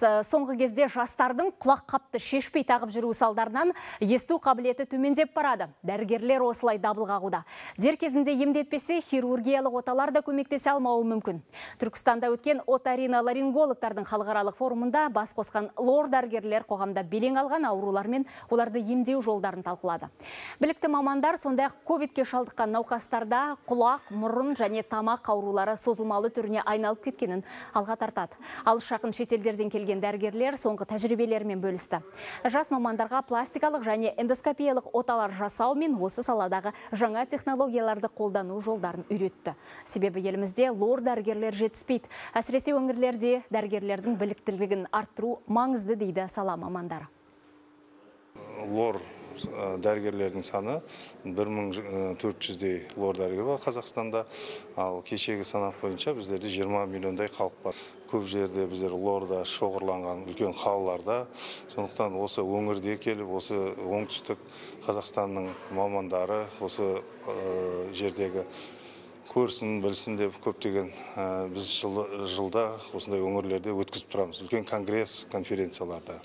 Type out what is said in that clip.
соңғы кезде жастардың құлақ қапты шешпей тағып жүру салдарынан есту қабілеті төмендеп барады. Дәрігерлер осылай дабыл қағуда. Дер кезінде емдетпесе хирургиялық оталар да көмектесе алмауы мүмкін. Түркістанда өткен отарина ларингологтардың халықаралық форумында бас қосқан лор дәрігерлер қоғамда белең алған аурулар мен оларды емдеу жолдарын талқылады. Білікті мамандар сондай ковидке шалдыққан науқастарда құлақ, мұрын және тамақ аурулары созылмалы түріне айналып кеткенін алға тартады. Ал шетелдерден келген дәрігерлер соңғы тәжірибелерімен бөлісті. Жас мамандарға пластикалық және эндоскопиялық оталар жасау мен осы саладағы жаңа технологияларды қолдану жолдарын үйретті. Себебі елімізде лор дәрігерлер жетіспейді. Әсіресе өңірлерде дәрігерлердің біліктілігін арттыру маңызды дейді сала мамандары. лор дәрігерлердің саны 1400-дей лор дәрігер бар қазақстанда. Ал кешегі санақ бойынша біздерде 20 миллиондай халық бар. Көп жерде біздер лорда шоғырланған үлкен қалаларда сондықтан осы өңірде келіп осы оңтүстік қазақстанның мамандары осы жердегі көрсін білсін деп көптеген біз жылда осындай өңірлерде өткізіп тұрамыз. Үлкен конгресс конференцияларда.